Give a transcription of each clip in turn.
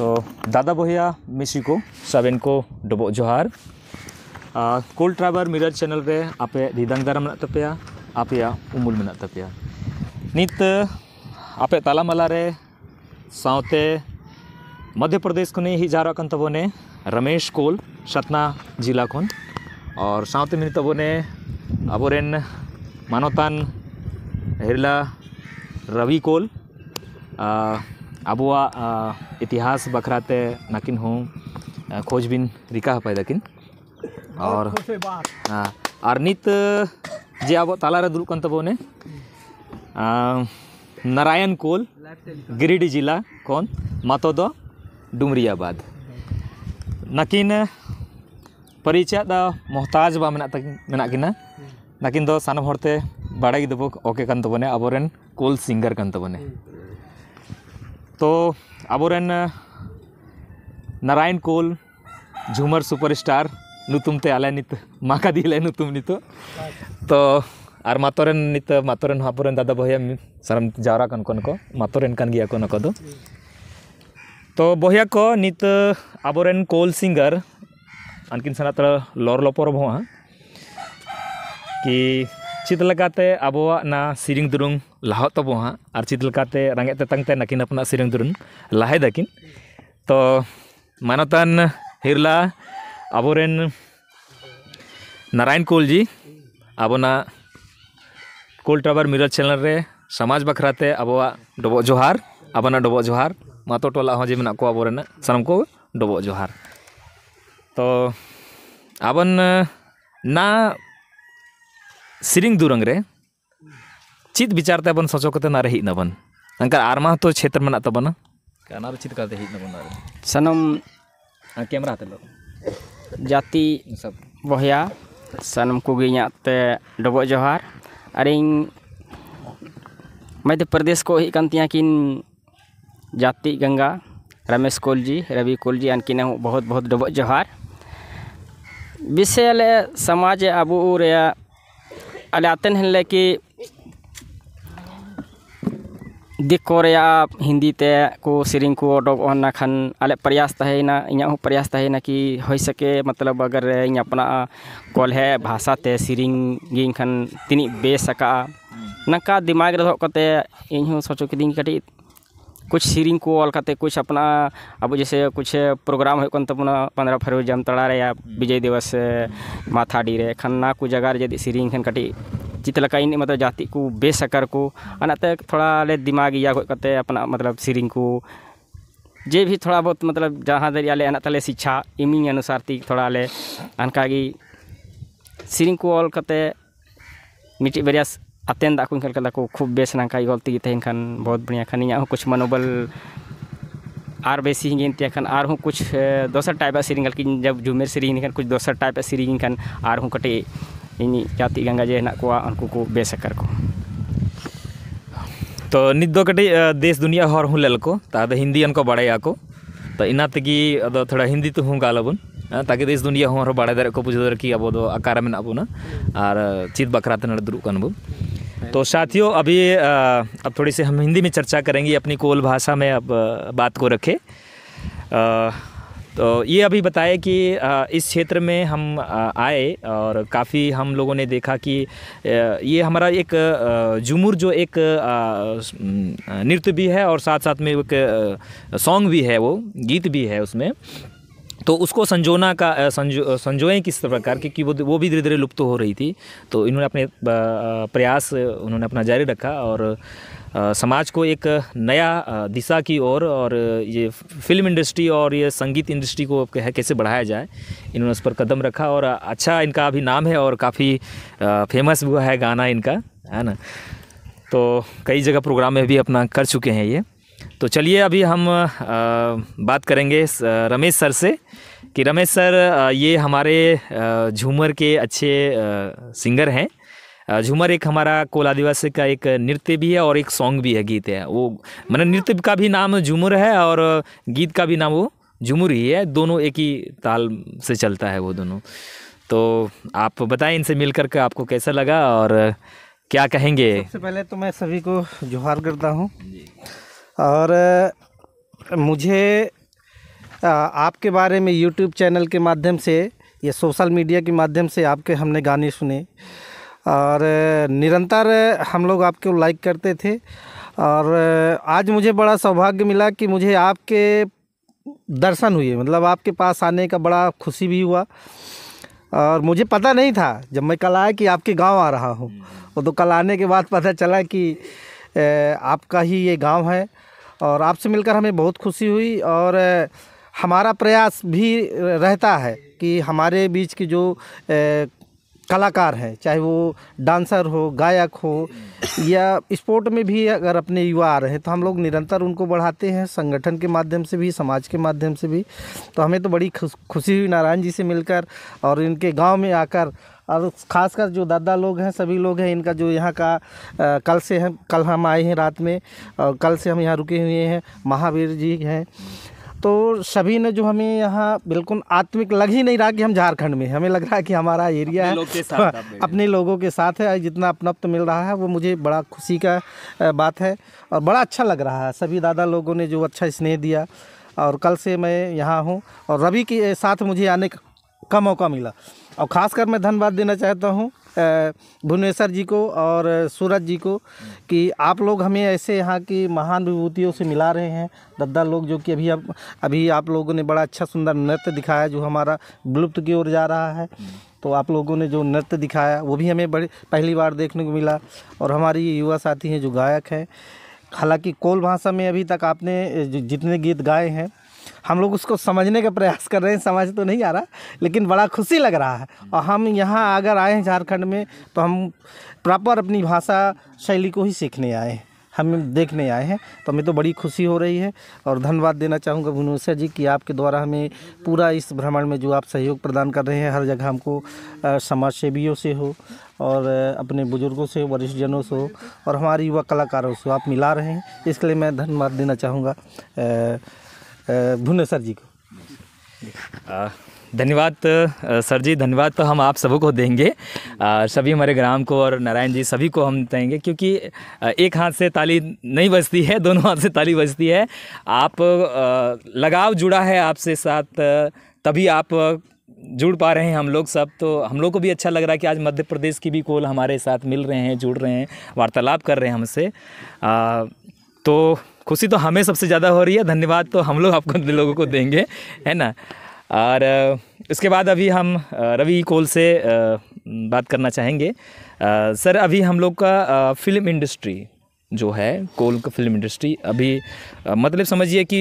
तो दादा बोहिया मिसी को साबेन को डबो जोहार। कोल ट्राइबर, मिरर चैनल रे आपे दीदांग दारा मेना तपेया आपया उमुल मेना तपेया। नित, आपे तालामाला रे, सावते, मध्य प्रदेश खने ही जारा तबोने रमेश कोल, सतना जिला खन और सावते मिनी तबोने अबोरेन मानवतान हिरला, रवि कोल। आबुआ इतिहास बखराते नाकिन हूँ खोजबीन रिका हपाय दकिन और और नित जे अब तालारे दुलुक कन तबोने नारायण कोल गिरिडीह जिला खन मातो दो डुमरियाबाद नाकिन परिचय दा मोहताज बा किना नाकिन दो सानम हरते बाड़ाई दबो ओके कन तबोने अबोरेन कोल सिंगर कन तबोने तो अबोरेन नारायण कोल, झूमर सुपरस्टार, नुतुम ते आले नित, माका दिले नुतुम नितो। तो आर मातोरेन नित, मातोरेन हापोरेन दादा बहिया सारम जावरा कन कन को, मातोरेन कन गिया को नको दो। तो बहिया को नित अबोरेन कोल सिंगर अनकिन सनात लॉर लोपर भोआ कि चित लगाते अबोआ ना सिरिंग दुरुंग लाह हाँ और चित लगाते रंगे तेतंग नकिन अपना सिरिंग दुरुंग लाहे दकिन तो मानतान हिरला अबोरेन नारायण कोल जी अबोना कोल टावर मिरर चैनल रे समाज बखराते अबोआ डबो जोहार अबना डबो जोहार मातो टोला हो जे मेना को अबोरेन सनम को डबो जोहार तो अबन ना सिरिंग दुरंग रे चित विचार ते अपन सोचो कते ना रही नबन अंकर आरमा तो क्षेत्र में ना तबन काना चित करते ही नबन ना सनम कैमरा हते लो जाति सब sanam kuginya te dobo johar. Aring Madhya Pradesh को ही कंतिया किन जाति गंगा रमेश कोल जी रवि कोल जी अनकिन बहुत बहुत डबो जोहार विषय ले समाज अबू रे हैं कि दिक्को हिंदी ते को सिरिंग को ओना खान अल प्रयास तहेना इኛ प्रयास तहेना कि हो सके मतलब अगर इन अपना कॉल है भाषा ते सिरिंग खान तीन बेस नाका नका दिमाग रे इन सोचो कि कटी कुछ सिरिंग को ऑल करते कुछ अपना अब जैसे कुछ प्रोग्राम हो तबना पंद्रह फरवरी जमतड़ा रे या विजय दिवस माथाडी रे खान ना को जगह रे सिरिंग खान कटी चितलका इन मतलब जाति को बेसकर को अनाते थोड़ा ले दिमाग या करते अपना मतलब सिरिंग को जे भी थोड़ा बहुत मतलब जहाँ दरिया ले अनातले शिक्षा इमिंग अनुसार ती थोड़ा ले अनका सिरिंग को ऑल करते मिट्टी बेरिया अतेन दा को खेल को खूब बेस नंका गलती तहन खान बहुत बढ़िया खान इन कुछ मनोबल आर बेसी हिंगिन ते खान आर कुछ दोसर टाइप सिरिंग की जब जुमेर सिरिंग खान कुछ दोसर टाइप सिरिंग खान आर कटे इन जाति गंगा जे हेना को उनको को बेसकर को तो नित दो कटे देश दुनिया हर हूँ लेल को ताद हिंदी को बड़ाया को तो इना तगी थोड़ा हिंदी तो हूँ गालबन ताकि देश दुनिया हूँ बड़ा दारे को बुझे कि अब में आबो और चित दुरुक कनबो तो साथियों, अभी अब थोड़ी सी हम हिंदी में चर्चा करेंगे, अपनी कोल भाषा में अब बात को रखें। तो ये अभी बताए कि इस क्षेत्र में हम आए और काफ़ी हम लोगों ने देखा कि ये हमारा एक झूमर जो एक नृत्य भी है और साथ साथ में एक सॉन्ग भी है वो, गीत भी है उसमें। तो उसको संजोना का संजो संजोएँ किस प्रकार की कि वो वो भी धीरे धीरे लुप्त हो रही थी। तो इन्होंने अपने प्रयास उन्होंने अपना जारी रखा और समाज को एक नया दिशा की ओर और, और ये फ़िल्म इंडस्ट्री और ये संगीत इंडस्ट्री को कैसे बढ़ाया जाए इन्होंने उस पर कदम रखा और अच्छा इनका अभी नाम है और काफ़ी फ़ेमस हुआ है गाना इनका है ना? तो कई जगह प्रोग्राम में भी अपना कर चुके हैं ये। तो चलिए अभी हम बात करेंगे रमेश सर से कि रमेश सर ये हमारे झूमर के अच्छे सिंगर हैं। झूमर एक हमारा कोल आदिवासी का एक नृत्य भी है और एक सॉन्ग भी है गीत है। वो मतलब नृत्य का भी नाम झूमर है और गीत का भी नाम वो झूमर ही है। दोनों एक ही ताल से चलता है वो दोनों। तो आप बताएँ इनसे मिल कर के आपको कैसा लगा और क्या कहेंगे? सबसे पहले तो मैं सभी को जोहार करता हूँ। और मुझे आपके बारे में यूट्यूब चैनल के माध्यम से या सोशल मीडिया के माध्यम से आपके हमने गाने सुने। और निरंतर हम लोग आपको लाइक करते थे। और आज मुझे बड़ा सौभाग्य मिला कि मुझे आपके दर्शन हुए। मतलब आपके पास आने का बड़ा खुशी भी हुआ। और मुझे पता नहीं था जब मैं कल आया कि आपके गाँव आ रहा हूँ। वो तो कल आने के बाद पता चला कि आपका ही ये गाँव है। और आपसे मिलकर हमें बहुत खुशी हुई और हमारा प्रयास भी रहता है कि हमारे बीच की जो कलाकार हैं चाहे वो डांसर हो गायक हो या स्पोर्ट में भी अगर अपने युवा आ रहे हैं तो हम लोग निरंतर उनको बढ़ाते हैं संगठन के माध्यम से भी समाज के माध्यम से भी। तो हमें तो बड़ी खुशी हुई नारायण जी से मिलकर और इनके गाँव में आकर और ख़ासकर जो दादा लोग हैं सभी लोग हैं इनका जो यहाँ का आ, कल से हम कल हम आए हैं रात में और कल से हम यहाँ रुके हुए हैं महावीर जी हैं। तो सभी ने जो हमें यहाँ बिल्कुल आत्मिक लग ही नहीं रहा कि हम झारखंड में हमें लग रहा है कि हमारा एरिया है। लोग अपने लोगों के साथ है। जितना अपनत्व मिल रहा है वो मुझे बड़ा खुशी का बात है और बड़ा अच्छा लग रहा है। सभी दादा लोगों ने जो अच्छा स्नेह दिया और कल से मैं यहाँ हूँ और रवि के साथ मुझे आने का मौका मिला। और ख़ासकर मैं धन्यवाद देना चाहता हूँ भुवनेश्वर जी को और सूरज जी को कि आप लोग हमें ऐसे यहाँ की महान विभूतियों से मिला रहे हैं। दद्दा लोग जो कि अभी अब, अभी आप लोगों ने बड़ा अच्छा सुंदर नृत्य दिखाया जो हमारा विलुप्त की ओर जा रहा है। तो आप लोगों ने जो नृत्य दिखाया वो भी हमें बड़ी, पहली बार देखने को मिला और हमारी युवा साथी हैं जो गायक हैं। हालाँकि कोल भाषा में अभी तक आपने जितने गीत गाए हैं हम लोग उसको समझने का प्रयास कर रहे हैं, समझ तो नहीं आ रहा, लेकिन बड़ा खुशी लग रहा है। और हम यहाँ अगर आए हैं झारखंड में तो हम प्रॉपर अपनी भाषा शैली को ही सीखने आए हैं। हम देखने आए हैं तो हमें तो बड़ी खुशी हो रही है। और धन्यवाद देना चाहूँगा भुवनेश्वर जी कि आपके द्वारा हमें पूरा इस भ्रमण में जो आप सहयोग प्रदान कर रहे हैं, हर जगह हमको समाज सेवियों से हो और अपने बुज़ुर्गों से वरिष्ठ जनों से हो और हमारे युवा कलाकारों से आप मिला रहे हैं। इसके लिए मैं धन्यवाद देना चाहूँगा भुवनेश्वर जी को। धन्यवाद सर जी, धन्यवाद तो हम आप सबको देंगे। सभी हमारे ग्राम को और नारायण जी सभी को हम देंगे क्योंकि एक हाथ से ताली नहीं बजती है, दोनों हाथ से ताली बजती है। आप लगाव जुड़ा है आपसे साथ तभी आप जुड़ पा रहे हैं हम लोग सब। तो हम लोग को भी अच्छा लग रहा है कि आज मध्य प्रदेश की भी कोल हमारे साथ मिल रहे हैं, जुड़ रहे हैं, वार्तालाप कर रहे हैं हमसे। तो खुशी तो हमें सबसे ज़्यादा हो रही है, धन्यवाद तो हम लोग आपको लोगों को देंगे, है ना? और इसके बाद अभी हम रवि कोल से बात करना चाहेंगे। सर, अभी हम लोग का फ़िल्म इंडस्ट्री जो है, कोल का फ़िल्म इंडस्ट्री, अभी मतलब समझिए कि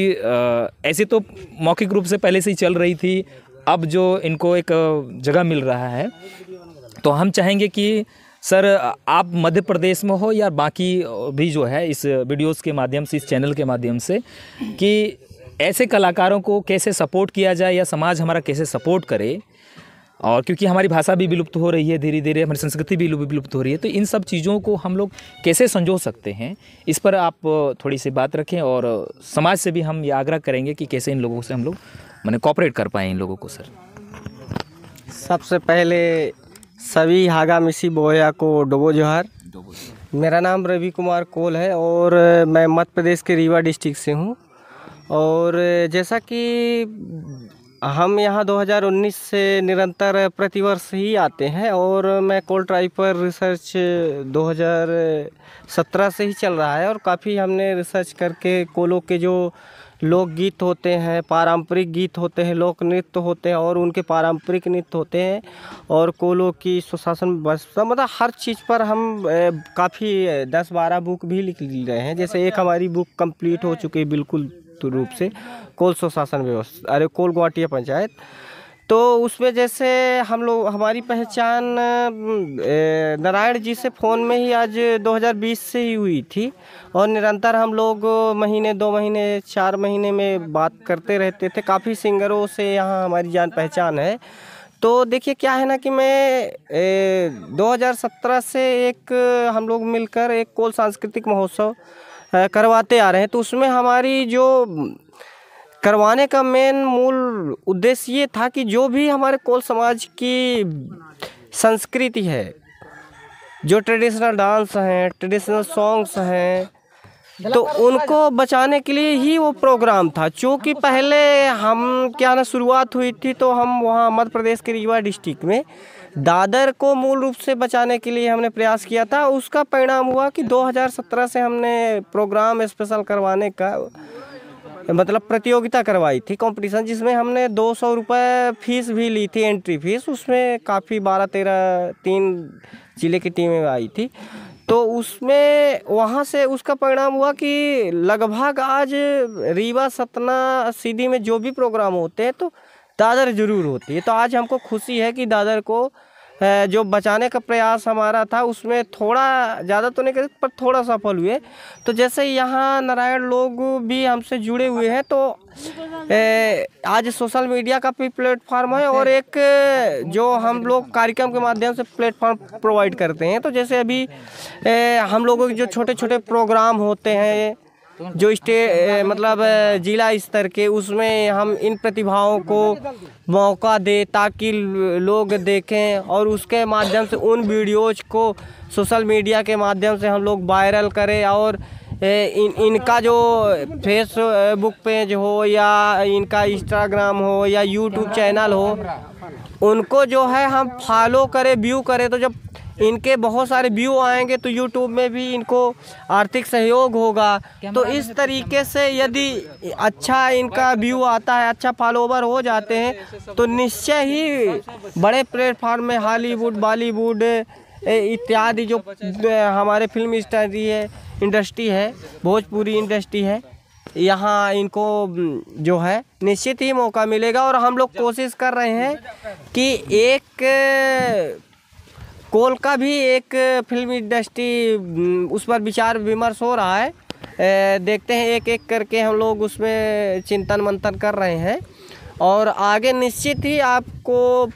ऐसे तो मौखिक रूप से पहले से ही चल रही थी, अब जो इनको एक जगह मिल रहा है तो हम चाहेंगे कि सर, आप मध्य प्रदेश में हो या बाकी भी जो है इस वीडियोस के माध्यम से, इस चैनल के माध्यम से, कि ऐसे कलाकारों को कैसे सपोर्ट किया जाए या समाज हमारा कैसे सपोर्ट करे? और क्योंकि हमारी भाषा भी विलुप्त हो रही है धीरे धीरे हमारी संस्कृति भी विलुप्त हो रही है तो इन सब चीज़ों को हम लोग कैसे संजो सकते हैं? इस पर आप थोड़ी सी बात रखें और समाज से भी हम ये आग्रह करेंगे कि कैसे इन लोगों से हम लोग, मैंने कॉपरेट कर पाएँ इन लोगों को, सर। सबसे पहले सभी हागा मिसी बोया को डोबो जोहार। मेरा नाम रवि कुमार कोल है और मैं मध्य प्रदेश के रीवा डिस्ट्रिक्ट से हूँ। और जैसा कि हम यहाँ 2019 से निरंतर प्रतिवर्ष ही आते हैं और मैं कोल ट्राइब पर रिसर्च 2017 से ही चल रहा है और काफ़ी हमने रिसर्च करके कोलों के जो लोकगीत होते हैं, पारंपरिक गीत होते हैं, लोक नृत्य होते हैं और उनके पारंपरिक नृत्य होते हैं और कोलों की सुशासन व्यवस्था मतलब हर चीज़ पर हम काफ़ी दस बारह बुक भी लिख रहे हैं। जैसे एक हमारी बुक कंप्लीट हो चुकी है बिल्कुल रूप से, कोल सुशासन व्यवस्था, अरे कोल गुवाटिया पंचायत। तो उसमें जैसे हम लोग हमारी पहचान नारायण जी से फ़ोन में ही आज 2020 से ही हुई थी। और निरंतर हम लोग महीने दो महीने चार महीने में बात करते रहते थे। काफ़ी सिंगरों से यहाँ हमारी जान पहचान है। तो देखिए क्या है ना कि मैं ए, 2017 से एक हम लोग मिलकर एक कोल सांस्कृतिक महोत्सव करवाते आ रहे हैं। तो उसमें हमारी जो करवाने का मेन मूल उद्देश्य ये था कि जो भी हमारे कोल समाज की संस्कृति है, जो ट्रेडिशनल डांस हैं ट्रेडिशनल सॉन्ग्स हैं तो उनको बचाने के लिए ही वो प्रोग्राम था। क्योंकि पहले हम, क्या ना, शुरुआत हुई थी तो हम वहाँ मध्य प्रदेश के रीवा डिस्ट्रिक्ट में दादर को मूल रूप से बचाने के लिए हमने प्रयास किया था। उसका परिणाम हुआ कि 2017 से हमने प्रोग्राम स्पेशल करवाने का मतलब प्रतियोगिता करवाई थी कंपटीशन जिसमें हमने दो सौ रुपये फ़ीस भी ली थी एंट्री फ़ीस उसमें काफ़ी बारह तेरह, तीन ज़िले की टीमें आई थी। तो उसमें वहाँ से उसका परिणाम हुआ कि लगभग आज रीवा, सतना, सीधी में जो भी प्रोग्राम होते हैं तो दादर ज़रूर होती है। तो आज हमको खुशी है कि दादर को जो बचाने का प्रयास हमारा था उसमें थोड़ा ज़्यादा तो नहीं करे पर थोड़ा सफल हुए। तो जैसे यहाँ नारायण लोग भी हमसे जुड़े हुए हैं तो ए, आज सोशल मीडिया का भी प्लेटफॉर्म है और एक जो हम लोग कार्यक्रम के माध्यम से प्लेटफॉर्म प्रोवाइड करते हैं। तो जैसे अभी ए, हम लोगों के जो छोटे छोटे प्रोग्राम होते हैं जो स्टे मतलब जिला स्तर के उसमें हम इन प्रतिभाओं को मौका दे ताकि लोग देखें और उसके माध्यम से उन वीडियोज़ को सोशल मीडिया के माध्यम से हम लोग वायरल करें और इन, इनका जो फेसबुक पेज हो या इनका इंस्टाग्राम हो या यूट्यूब चैनल हो, उनको जो है हम फॉलो करें व्यू करें। तो जब इनके बहुत सारे व्यू आएँगे तो यूट्यूब में भी इनको आर्थिक सहयोग होगा। तो इस तरीके से यदि अच्छा इनका व्यू आता है अच्छा फॉलोवर हो जाते हैं तो निश्चय ही बड़े प्लेटफार्म में हॉलीवुड बॉलीवुड इत्यादि जो हमारे फ़िल्म इंडस्ट्री है इंडस्ट्री है, भोजपुरी इंडस्ट्री है। यहाँ इनको जो है, निश्चित ही मौका मिलेगा और हम लोग कोशिश कर रहे हैं कि एक, कोल का भी एक फ़िल्म इंडस्ट्री उस पर विचार विमर्श हो रहा है। देखते हैं एक एक करके हम लोग उसमें चिंतन मंथन कर रहे हैं। और आगे निश्चित ही आपको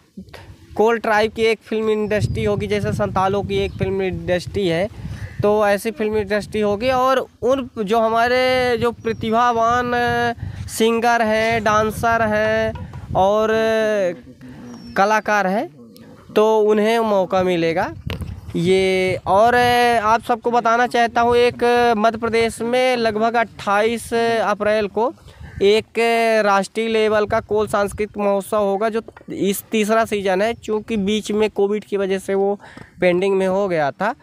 कोल ट्राइब की एक फ़िल्म इंडस्ट्री होगी, जैसे संतालों की एक फ़िल्म इंडस्ट्री है। तो ऐसी फ़िल्म इंडस्ट्री होगी और उन जो हमारे जो प्रतिभावान सिंगर हैं, डांसर हैं और कलाकार हैं तो उन्हें मौका मिलेगा। ये और आप सबको बताना चाहता हूँ, एक मध्य प्रदेश में लगभग 28 अप्रैल को एक राष्ट्रीय लेवल का कोल सांस्कृतिक महोत्सव होगा, जो इस तीसरा सीज़न है क्योंकि बीच में कोविड की वजह से वो पेंडिंग में हो गया था।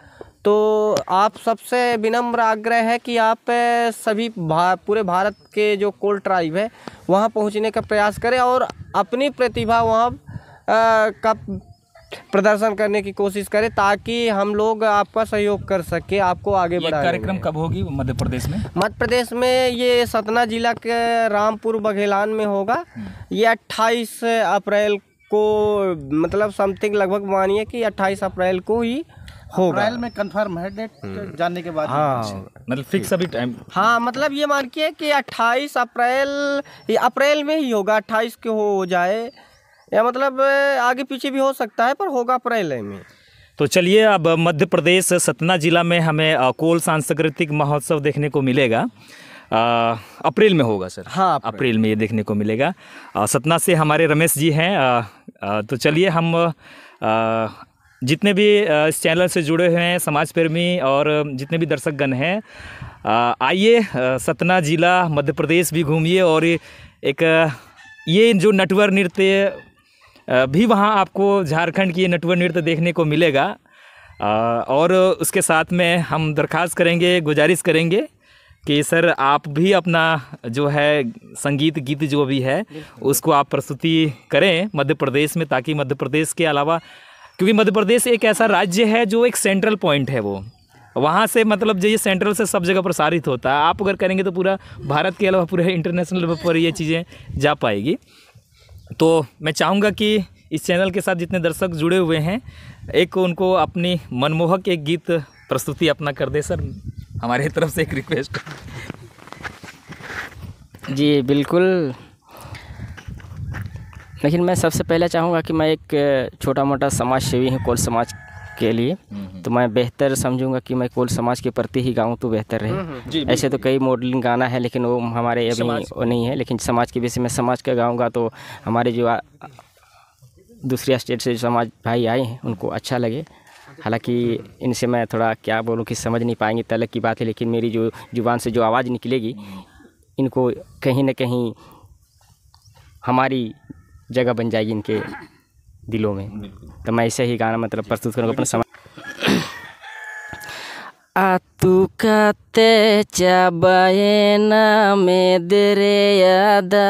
तो आप सबसे विनम्र आग्रह है कि आप सभी भा, पूरे भारत के जो कोल ट्राइब है वहाँ पहुँचने का प्रयास करें और अपनी प्रतिभा वहाँ का प्रदर्शन करने की कोशिश करें ताकि हम लोग आपका सहयोग कर सके आपको आगे बढ़ाए कार्यक्रम कब होगी मध्य प्रदेश में? मध्य प्रदेश में ये सतना जिला के रामपुर बघेलान में होगा। हम्म। ये 28 अप्रैल को मतलब समथिंग लगभग मानिए कि 28 अप्रैल को ही होगा। अप्रैल में कंफर्म है डेट हम्म। जानने के बाद हाँ मतलब फिक्स अभी टाइम हाँ मतलब ये मानिए कि 28 अप्रैल अप्रैल में ही होगा 28 के हो जाए। या मतलब आगे पीछे भी हो सकता है पर होगा अप्रैल में। तो चलिए अब मध्य प्रदेश सतना जिला में हमें कोल सांस्कृतिक महोत्सव देखने को मिलेगा। अप्रैल में होगा सर। हाँ अप्रैल, अप्रैल में ये देखने को मिलेगा। आ, सतना से हमारे रमेश जी हैं। तो चलिए हम आ, जितने भी इस चैनल से जुड़े हुए हैं समाज प्रेमी और जितने भी दर्शकगण हैं आइए सतना जिला मध्य प्रदेश भी घूमिए और एक ये जो नटवर नृत्य भी वहाँ आपको झारखंड की नटवर नृत्य देखने को मिलेगा। और उसके साथ में हम दरख्वास्त करेंगे गुजारिश करेंगे कि सर आप भी अपना जो है संगीत गीत जो भी है उसको आप प्रस्तुति करें मध्य प्रदेश में ताकि मध्य प्रदेश के अलावा क्योंकि मध्य प्रदेश एक ऐसा राज्य है जो एक सेंट्रल पॉइंट है वो। वहाँ से मतलब जो ये सेंट्रल से सब जगह प्रसारित होता है आप अगर करेंगे तो पूरा भारत के अलावा पूरे इंटरनेशनल लेवल पर ये चीज़ें जा पाएगी। तो मैं चाहूँगा कि इस चैनल के साथ जितने दर्शक जुड़े हुए हैं, एक उनको अपनी मनमोहक एक गीत प्रस्तुति अपना कर दे। सर, हमारे तरफ़ से एक रिक्वेस्ट जी, बिल्कुल। लेकिन मैं सबसे पहले चाहूँगा कि मैं एक छोटा मोटा समाज सेवी हूँ कोल समाज के लिए। हम्म, हम्म। तो मैं बेहतर समझूँगा कि मैं कोल समाज के प्रति ही गाऊँ तो बेहतर रहे। हम्म, ऐसे तो कई मॉडलिंग गाना है लेकिन वो हमारे अभी वो नहीं है लेकिन समाज के विषय में समाज का गाऊँगा तो हमारे जो दूसरे स्टेट से समाज भाई आए हैं उनको अच्छा लगे। हालाँकि इनसे मैं थोड़ा क्या बोलूँ कि समझ नहीं पाएँगे तलक की बात है लेकिन मेरी जो ज़ुबान से जो आवाज़ निकलेगी इनको कहीं ना कहीं हमारी जगह बन जाएगी इनके दिलों में। तो मैं ऐसे ही गाना मतलब प्रस्तुत करूँगा अपना समय तू कहते चबे में देरे यादा।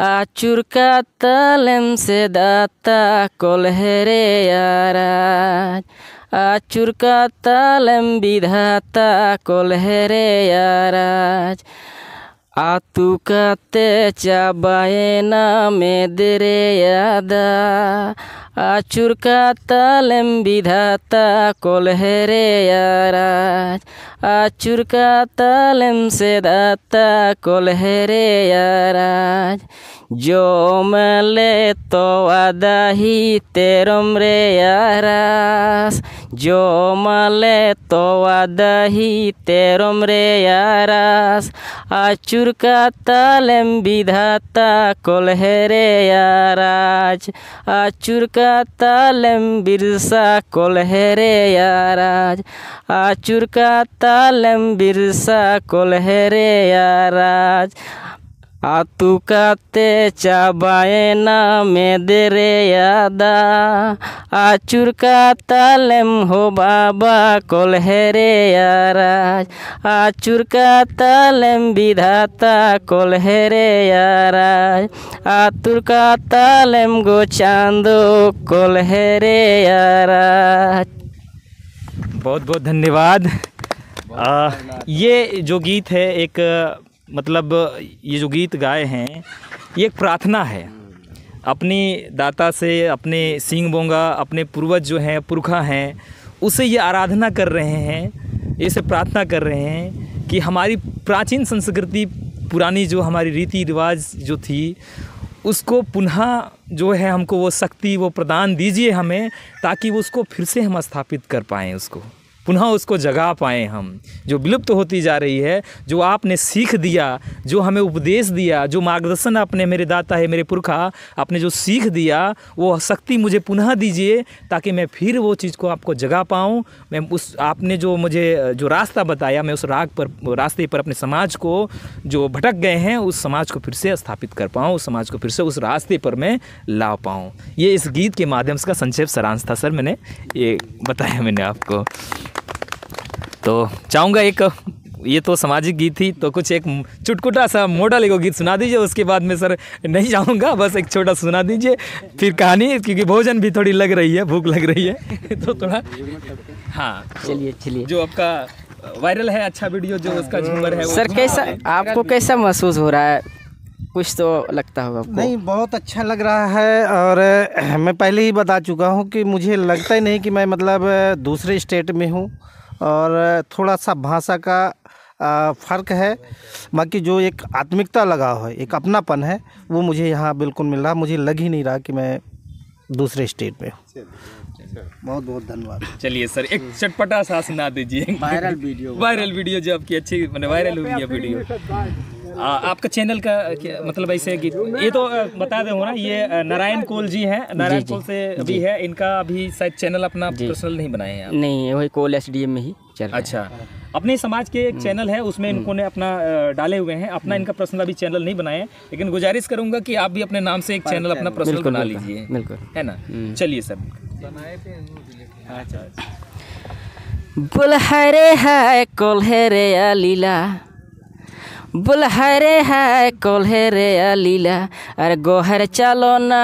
आचुर का तलम से दाता कोलहरे याराज आचुर का तलम विधाता कोलहरे याराज yaraj Atu kate cabayena medereyada acur kata lem bidhata kolhere yaraj जो मले तो अदाही तेरम रे यारास। जो मले तो अदाही तेरम रे यारास। आचुर का तालम विधाता कोल्हेरे याराज। आचुर का तालम बिरसा कोल्हेरे याराज। आतुकाते चाबाए ना मेदे रे यादा। आचुर का तालेम हो बाबा कोल हेरे याराज। आचुर का तालेम विधाता कोल हेरे याराज। आतुर का तालेम गो चांदो कोल हेरे याराज। बहुत बहुत धन्यवाद। आ, ये जो गीत है एक मतलब ये जो गीत गाए हैं, ये एक प्रार्थना है। अपनी दाता से, अपने सिंह बोंगा, अपने पूर्वज जो हैं, पुरखा हैं, उसे ये आराधना कर रहे हैं, इसे प्रार्थना कर रहे हैं कि हमारी प्राचीन संस्कृति, पुरानी जो हमारी रीति रिवाज जो थी, उसको पुनः जो है हमको वो शक्ति, वो प्रदान दीजिए हमें, ताकि वो उसको फिर से हम स्थापित कर पाएँ उसको। पुनः उसको जगा पाएँ हम। जो विलुप्त तो होती जा रही है, जो आपने सीख दिया, जो हमें उपदेश दिया, जो मार्गदर्शन आपने मेरे दाता है, मेरे पुरखा, आपने जो सीख दिया, वो शक्ति मुझे पुनः दीजिए, ताकि मैं फिर वो चीज़ को आपको जगा पाऊँ। मैं उस, आपने जो मुझे, जो रास्ता बताया, मैं उस राग पर, रास्ते पर अपने समाज को, जो भटक गए हैं, उस समाज को फिर से स्थापित कर पाऊँ, उस समाज को फिर से उस रास्ते पर मैं ला पाऊँ। ये इस गीत के माध्यम से का संक्षेप सारांश था, सर, मैंने, ये बताया मैंने आपको। तो चाहूँगा एक ये तो सामाजिक गीत थी तो कुछ एक चुटकुटा सा मॉडल एक गीत सुना दीजिए उसके बाद में सर नहीं चाहूँगा बस एक छोटा सुना दीजिए। फिर कहानी क्योंकि भोजन भी थोड़ी लग रही है भूख लग रही है तो थोड़ा हाँ चलिए चलिए। जो आपका वायरल है अच्छा वीडियो जो उसका झूमर है सर कैसा आपको कैसा महसूस हो रहा है? कुछ तो लगता होगा आपको। नहीं बहुत अच्छा लग रहा है और मैं पहले ही बता चुका हूँ कि मुझे लगता ही नहीं कि मैं मतलब दूसरे स्टेट में हूँ। और थोड़ा सा भाषा का फ़र्क है। बाकी जो एक आत्मिकता लगा हो है एक अपनापन है वो मुझे यहाँ बिल्कुल मिल रहा। मुझे लग ही नहीं रहा कि मैं दूसरे स्टेट में बहुत बहुत धन्यवाद। चलिए सर एक चटपटा सा सुना दीजिए। Viral video. वायरल वीडियो जो आपकी अच्छी मैंने वायरल हुई है वीडियो। आ, आपका चैनल का क्या, मतलब ऐसे कि ये तो बता दे ना ये नारायण कोल जी हैं। नारायण कोल से अभी है इनका अभी शायद चैनल अपना पर्सनल नहीं बनाए हैं नहीं वही कोल एसडीएम में ही चल अच्छा। अपने समाज के एक चैनल है उसमें इनको ने अपना डाले हुए हैं। अपना इनका पर्सनल अभी चैनल नहीं बनाए लेकिन गुजारिश करूँगा कि आप भी अपने नाम से एक चैनल अपना पर्सनल बना लीजिए। बिल्कुल। है ना? चलिए सर। अच्छा बोल हरे है कोल हरे लीला बुलहरे है, कोल्हेरे लीला अरे गोहर चलो ना,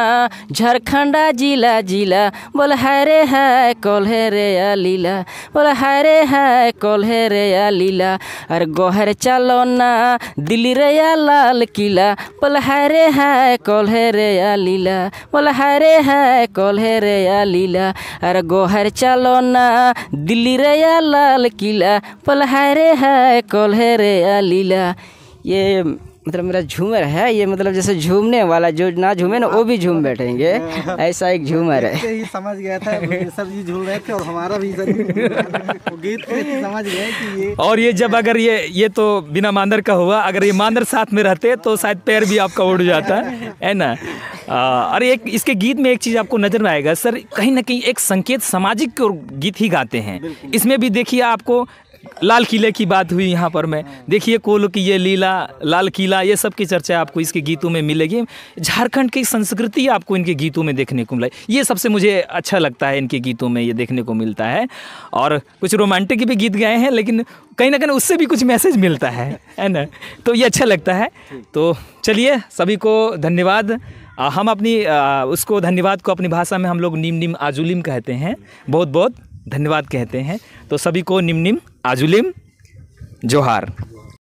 झारखंडा जिला जिला। बुलहरे है, कोल्हेरे लीला बुलहरे है, कोल्हेरे लीला अरे गोहर चलो ना दिल्ली रे लाल किला। बुलहरे है, कोल्हेरे लीला बुलहरे है, कोल्हेरे लीला अरे गोहर चलो ना दिल्ली रे लाल किला। बुलहरे है, कोल्हेरे लीला ये मतलब मेरा झूमर है ये मतलब जैसे झूमने वाला जो ना झूमे ना वो भी झूम बैठेंगे। ऐसा एक झूमर है। ही समझ गया था सब जी झूम रहे थे और हमारा भी गीत समझ गए कि ये और ये जब अगर ये ये तो बिना मांदर का हुआ अगर ये मांदर साथ में रहते तो शायद पैर भी आपका उड़ जाता है ना? और एक इसके गीत में एक चीज़ आपको नज़र में आएगा सर कहीं ना कहीं एक संकेत सामाजिक गीत ही गाते हैं। इसमें भी देखिए आपको लाल किले की बात हुई यहाँ पर मैं। देखिए कोल की ये लीला लाल किला ये सब की चर्चा आपको इसके गीतों में मिलेगी। झारखंड की संस्कृति आपको इनके गीतों में देखने को मिला ये सबसे मुझे अच्छा लगता है इनके गीतों में ये देखने को मिलता है। और कुछ रोमांटिक भी गीत गाए हैं लेकिन कहीं ना कहीं उससे भी कुछ मैसेज मिलता है है ना? तो ये अच्छा लगता है। तो चलिए सभी को धन्यवाद। हम अपनी उसको धन्यवाद को अपनी भाषा में हम लोग निम निम आजुलिम कहते हैं। बहुत बहुत धन्यवाद कहते हैं। तो सभी को निम निम आजुलिम जोहार।